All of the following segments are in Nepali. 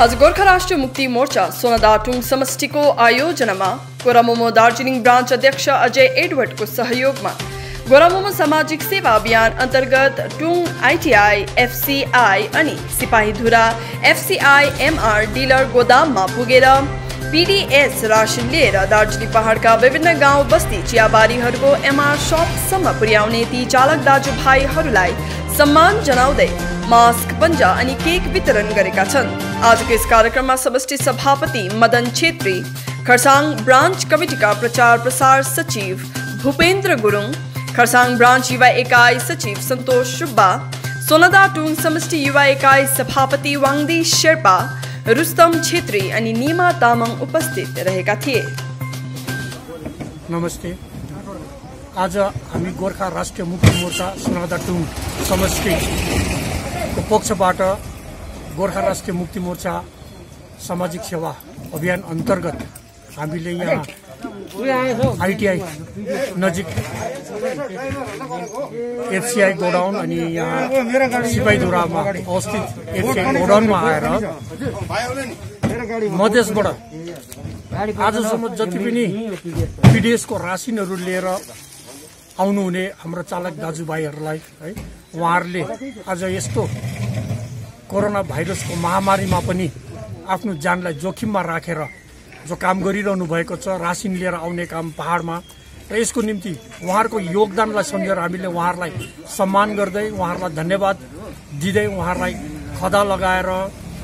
आज गोर्खा राष्ट्रिय मुक्ति मोर्चा सोनादाटुङ समष्टिको आयोजनामा गोरामोमो दार्जिलिङ ब्रान्च अध्यक्ष अजय एडवर्डको सहयोगमा गोरामोमो सामाजिक सेवा अभियान अन्तर्गत टुङ आइटिआई एफसिआई अनि सिपाहीधुरा एफसिआई एमआर डिलर गोदाममा पुगेर पिडिएस रासन लिएर दार्जिलिङ पहाडका विभिन्न गाउँ बस्ती चियाबारीहरूको एमआर सपसम्म पुर्याउने ती चालक दाजुभाइहरूलाई सम्मान जनाउँदै मास्क पन्जा अनि केक वितरण गरेका छन्। आजको यस कार्यक्रममा समष्टि सभापति मदन छेत्री, खरसांग ब्रांच ब्रान्च कमिटीका प्रचार प्रसार सचिव भूपेन्द्र गुरुङ खरसांग ब्रांच युवा एकाइ सचिव सन्तोष सुब्बा सोनदा टुङ समष्टि युवा एकाइ सभापति वाङदी शेर्पा, रुस्तम छेत्री अनि निमा तामाङ उपस्थित रहेका थिए। नमस्ते। आज हामी गोर्खा राष्ट्रिय मुक्ति मोर्चा सोनादा टुङ समष्टिको पक्षबाट गोर्खा राष्ट्रिय मुक्ति मोर्चा सामाजिक सेवा अभियान अन्तर्गत हामीले यहाँ आइटिआई नजिक एफसिआई गोडाउन अनि यहाँ सिपाहीधुरामा अवस्थित एफसिआई गोडाउनमा आएर मधेसबाट आजसम्म जति पनि पिडिएसको रासिनहरू लिएर आउनुहुने हाम्रो चालक दाजुभाइहरूलाई है उहाँहरूले आज यस्तो कोरोना भाइरसको महामारीमा पनि आफ्नो जानलाई जोखिममा राखेर जो काम गरिरहनु भएको छ रासिन लिएर आउने काम पहाडमा। र यसको निम्ति उहाँहरूको योगदानलाई सम्झेर हामीले उहाँहरूलाई सम्मान गर्दै उहाँहरूलाई धन्यवाद दिँदै उहाँहरूलाई खदा लगाएर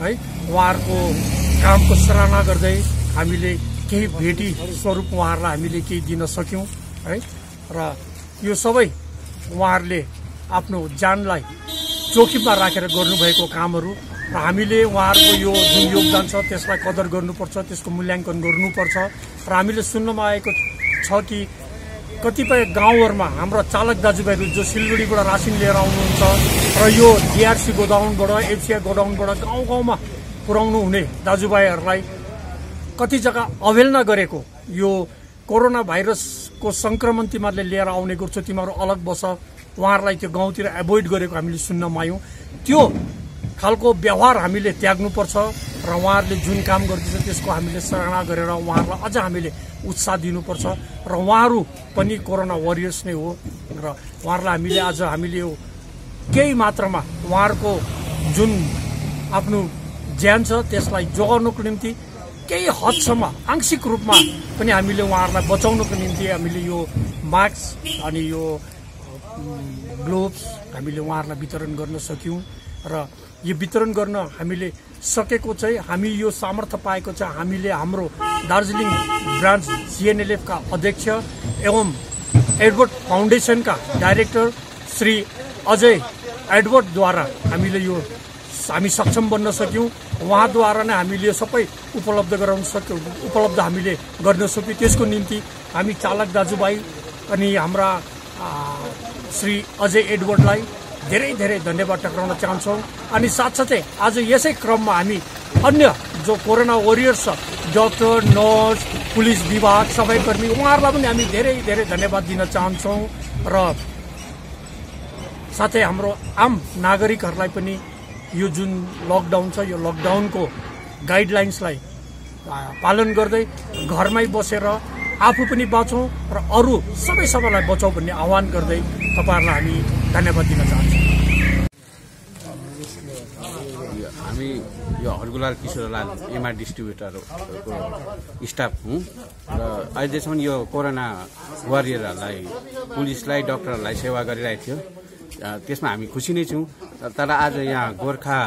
है उहाँहरूको कामको सराहना गर्दै हामीले केही भेटी स्वरूप उहाँहरूलाई हामीले केही दिन सक्यौँ है। र यो सबै उहाँहरूले आफ्नो जानलाई जोखिममा राखेर गर्नुभएको कामहरू र हामीले उहाँहरूको यो जुन योगदान छ त्यसलाई कदर गर्नुपर्छ त्यसको मूल्याङ्कन गर्नुपर्छ। र हामीले सुन्नमा आएको छ कि कतिपय गाउँहरूमा हाम्रा चालक दाजुभाइहरू जो सिलगढीबाट रासिन लिएर आउनुहुन्छ र यो डिआरसी गोडाउनबाट एफसिआई गोडाउनबाट गाउँ गाउँमा पुर्याउनु हुने दाजुभाइहरूलाई कति जग्गा अवहेलना गरेको यो कोरोना भाइरसको सङ्क्रमण तिमीहरूले लिएर आउने गर्छौ तिमीहरू अलग बस। उहाँहरूलाई त्यो गाउँतिर एभोइड गरेको हामीले सुन्न पायौँ त्यो खालको व्यवहार हामीले त्याग्नुपर्छ र उहाँहरूले जुन काम गर्दैछ त्यसको हामीले सराहना गरेर उहाँहरूलाई अझ हामीले उत्साह दिनुपर्छ र उहाँहरू पनि कोरोना वरियर्स नै हो र उहाँहरूलाई हामीले आज हामीले यो केही मात्रामा उहाँहरूको जुन आफ्नो ज्यान छ त्यसलाई जोगाउनुको निम्ति केही हदसम्म आंशिक रूपमा पनि हामीले उहाँहरूलाई बचाउनुको निम्ति हामीले यो मास्क अनि यो ग्लोभ्स हामीले उहाँहरूलाई वितरण गर्न सक्यौँ र यो वितरण गर्न हामीले सकेको चाहिँ हामी यो सामर्थ्य पाएको छ हामीले हाम्रो दार्जिलिङ ब्रान्च सिएनएलएफका अध्यक्ष एवं एडवर्ड फाउन्डेसनका डाइरेक्टर श्री अजय एडवर्डद्वारा हामीले यो हामी सक्षम बन्न सक्यौँ। उहाँद्वारा नै हामीले यो सबै उपलब्ध गराउन सक्यौँ उपलब्ध हामीले गर्न सक्यौँ। त्यसको निम्ति हामी चालक दाजुभाइ अनि हाम्रा श्री अजय एडवर्डलाई धेरै धेरै धन्यवाद टक्राउन चाहन्छौँ। अनि साथसाथै आज यसै क्रममा हामी अन्य जो कोरोना वरियर्स छ डक्टर नर्स पुलिस विभाग सबै कर्मी उहाँहरूलाई पनि हामी धेरै धेरै धन्यवाद दिन चाहन्छौँ र साथै हाम्रो आम नागरिकहरूलाई पनि यो जुन लकडाउन छ यो लकडाउनको गाइडलाइन्सलाई पालन गर्दै घरमै बसेर आफू पनि बचौँ र अरू सबै सबैलाई बचाउँ भन्ने आह्वान गर्दै तपाईँहरूलाई हामी धन्यवाद दिन चाहन्छौँ। हामी यो हरगुलाल किशोरलाल एमआर डिस्ट्रिब्युटरको स्टाफ हुँ र अहिलेसम्म यो कोरोना वारियरहरूलाई पुलिसलाई डक्टरहरूलाई सेवा गरिरहेको थियो। त्यसमा हामी खुसी नै छौँ। तर आज यहाँ गोर्खा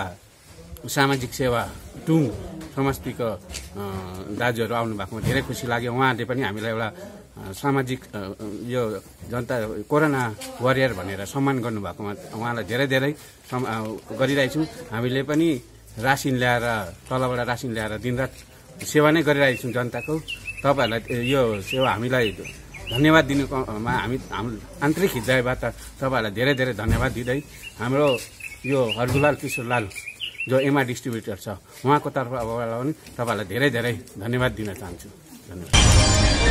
सामाजिक सेवा टुङ समष्टिको दाजुहरू आउनु भएकोमा धेरै खुसी लाग्यो। उहाँहरूले पनि हामीलाई एउटा सामाजिक यो जनता कोरोना वरियर भनेर सम्मान गर्नुभएकोमा उहाँलाई धेरै धेरै गरिरहेछौँ। हामीले पनि रासिन ल्याएर तलबाट रासिन ल्याएर दिनरात सेवा नै गरिरहेको छौँ जनताको। तपाईँहरूलाई यो सेवा हामीलाई धन्यवाद दिनुमा हामी हाम्रो आन्तरिक हृदयबाट तपाईँहरूलाई धेरै धेरै धन्यवाद दिँदै हाम्रो यो हरगुलाल किशोरलाल जो एमआर डिस्ट्रिब्युटर छ उहाँको तर्फबाट पनि तपाईँहरूलाई धेरै धेरै धन्यवाद दिन चाहन्छु। धन्यवाद।